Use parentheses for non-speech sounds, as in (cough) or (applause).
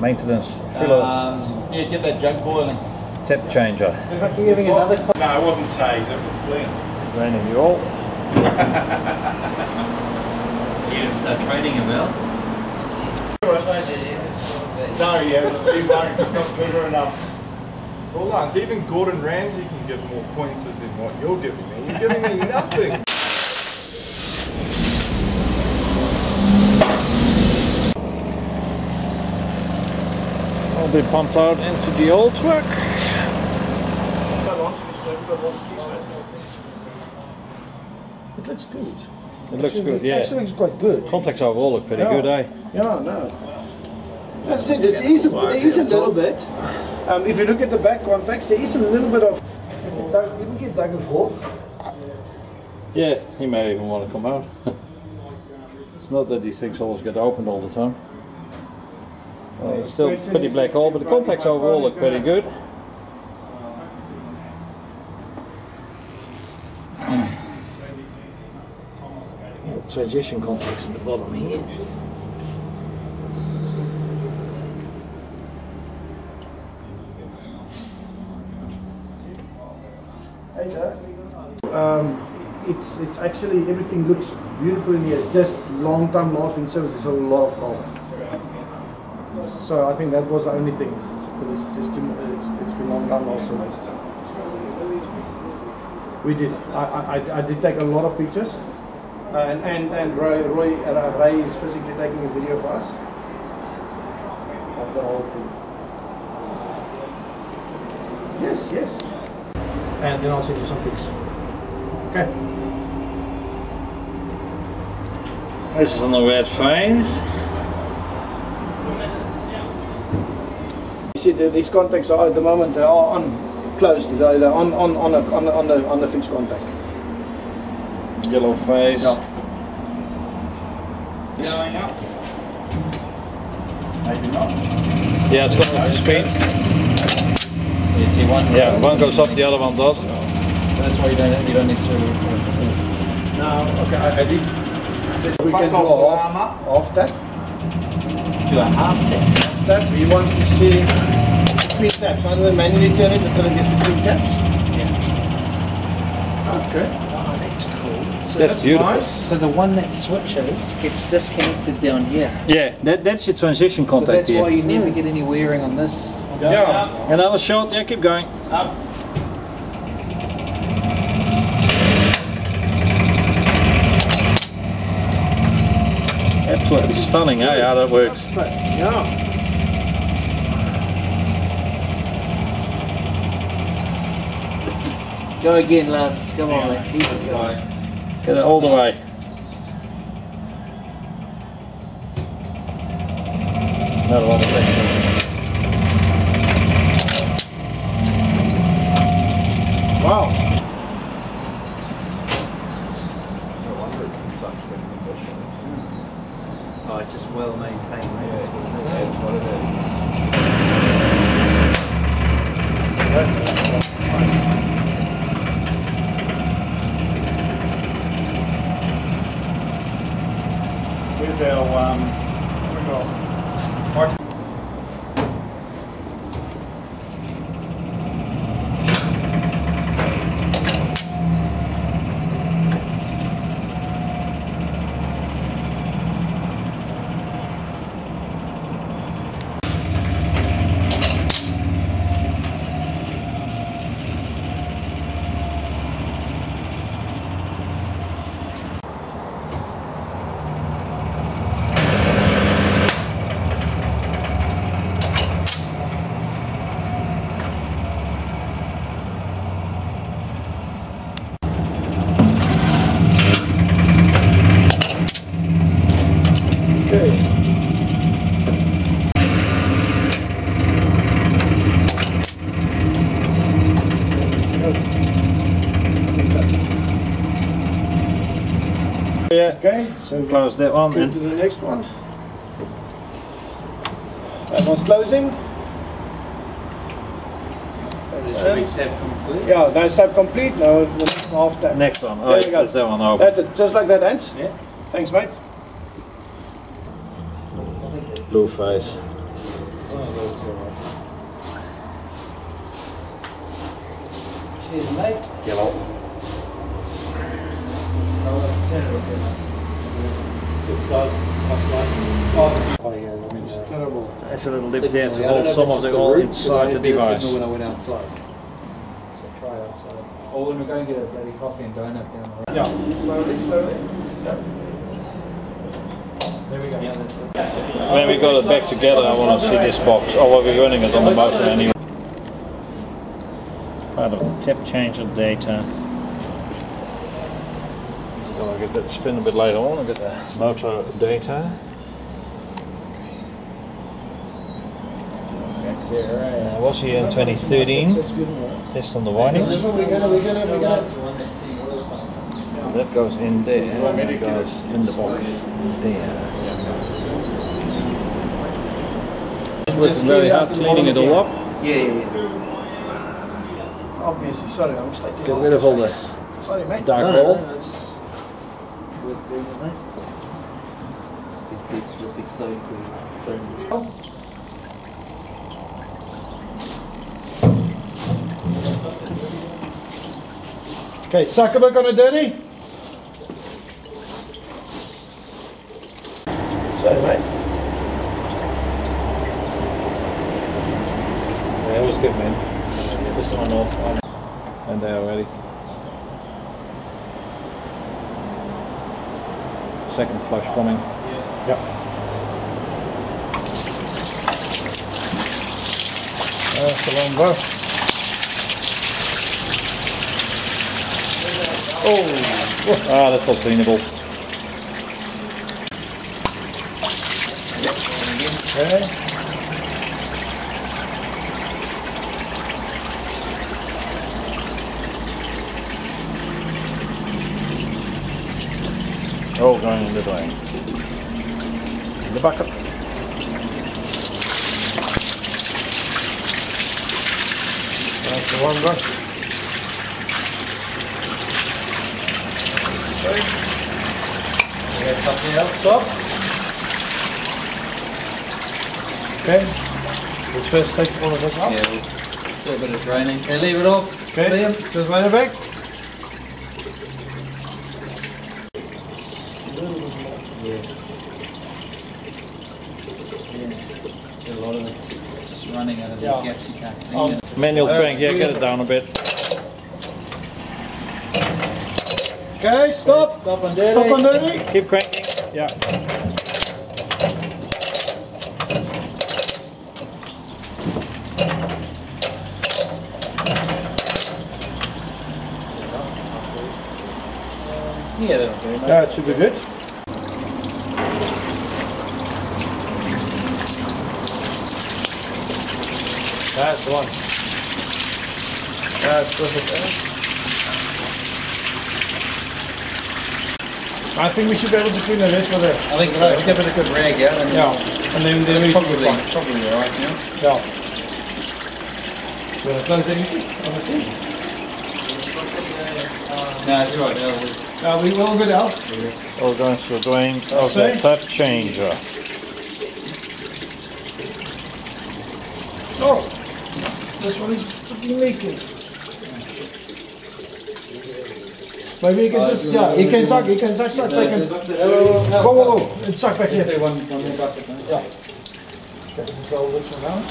Maintenance. Fill up. Um, yeah, get that jug boiling. Tap changer. Giving another No, it wasn't Taze, it was Slim. Raining you all. You gonna start trading him out? No, yeah, he won't. He's not clever enough. Well, Lance, even Gordon Ramsay can give more pointers than what you're giving me. You're giving me nothing. All be pumped out into the old truck. It looks good. It looks Actually, good, yeah. Looks quite good. Contacts overall look pretty Yeah. good, eh? Yeah, no. That's it. There is a, there is a little bit. Um, if you look at the back contacts, there is a little bit of. Get back and forth. Yeah, he may even want to come out. (laughs) it's not that these things always get opened all the time. Well, it's still pretty black hole, but the contacts overall look pretty good. Transition contacts at the bottom here. Um, it's it's actually everything looks beautiful in here. It's just long time lasting service. It's a lot of power. So I think that was the only thing. It's, it's, it's it's, been long last service. We did. I, I, I- did take a lot of pictures. And and, and Roy, Roy uh, Ray is physically taking a video for us of the whole thing. Yes, yes. And then I'll send you some pics. Okay. This is on the red phase. See, these contacts are at the moment they are on closed. They're they're on on on a, on, the, on the on the fixed contact. Yellow phase. Yeah. Going up. Maybe not. Yeah, it's got up to speed. You see one? Yeah, one goes up, the other one doesn't. So that's why you don't you don't necessarily report resistance. No, okay, I, I did. We can do Fuck off, half, Lama. half that. Do a half tap. Half that. He wants to see between taps. Rather than manually turn it until it gets between taps. Okay. Oh, that's cool. So, That's beautiful. Nice. so the one that switches gets disconnected down here. Yeah, that, that's your transition contact So contact that's here. why you never get any wearing on this. Yeah. Another shot, yeah, keep going. Up. Absolutely stunning, eh? How that works. But yeah. Go again, lads. Come on, mate. Keep us going. Get it all the way. Not a lot of pressure. Wow. No wonder it's in such good condition. Oh, it's just well maintained, mate. That's what it is. That's what it is. Where's our, um, what we got? Mark- Okay. Yeah, Okay, so close that one. go And to the next one. That one's closing. Should we step complete? Yeah, that's that complete. Now the next half tap. next one. There Oh, we yeah, go. that one open. That's it, just like that, ends. Yeah. Thanks, mate. Blue phase. Cheers, mate. Yellow. It's terrible. That's a little Signal, dip down to yeah, I don't hold some of it the all route, 'cause I inside the didn't get a device. when I went outside. So try outside. Or when we go and get a bloody coffee and donut down the road. Yeah, slowly, slowly. Yeah. There we go. Yeah. When we got it back together, I want to see this box. Oh, well, we're running it on the motor anyway. Part of tip change of data. So I'll get that spin a bit later on. I'll get the motor data. I was here in 2013. Test on the windings. That goes in there. And that goes in the box there. It's very hard cleaning it all up. Yeah, yeah, yeah. Obviously, sorry, I'm mistaken. Get rid of all this Sorry, mate. dark No, no, hole. no, that's worth doing it. It tastes just exciting because it's throwing this. Okay, suck a bit on it, Danny. Sorry, mate. Yeah, it was good, man. Yeah, this one off. And they're ready. Second flush coming. Yep. That's the long bow. Oh! Ah, that's all cleanable. Okay. Oh, going in the drain. In the bucket. That's the one, bro. You got something else, Bob? Okay. Let's first take all of this off. Yeah, a bit of draining. Okay, leave it off. Okay. Liam. Just lay it back. Yeah. Yeah. A lot of it's just running out of these Yeah. gaps you can't clean. Um, it. Manual Uh, crank, yeah, get it down a bit. Okay, stop. Stop on Stop on dirty. Keep cranking. Yeah. Yeah, that'll do, mate. Yeah, it should be good. That's the one. That's perfect. I think we should be able to clean the rest with it. I think so. If we give it a good rag out and Yeah, and then, then we should be probably, fine. probably alright, yeah. Yeah. You want to close anything on the thing? No, it's right. No, we- No, we will go down. All going to the drain of the see. tap changer. Oh, this one is fucking leaking. Maybe you can Uh, just, do you yeah, want- you can suck, you can suck, suck, No, suck. there's- and- there's- Whoa, whoa, whoa, and suck back Just here. do one, one more bucket, mate. Yeah. Okay, dissolve this one out.